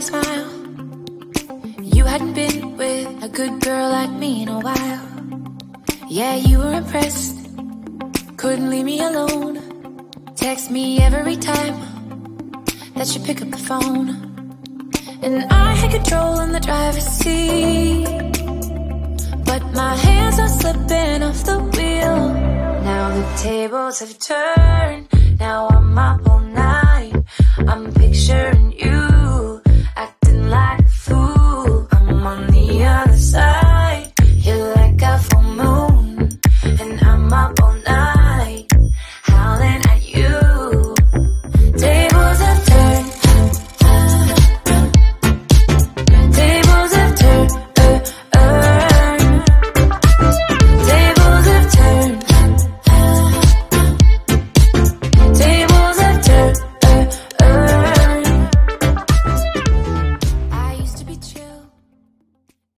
Smile. You hadn't been with a good girl like me in a while. Yeah, you were impressed. Couldn't leave me alone. Text me every time that you pick up the phone. And I had control in the driver's seat. But my hands are slipping off the wheel. Now the tables have turned. Now I'm up all night. I'm picturing you.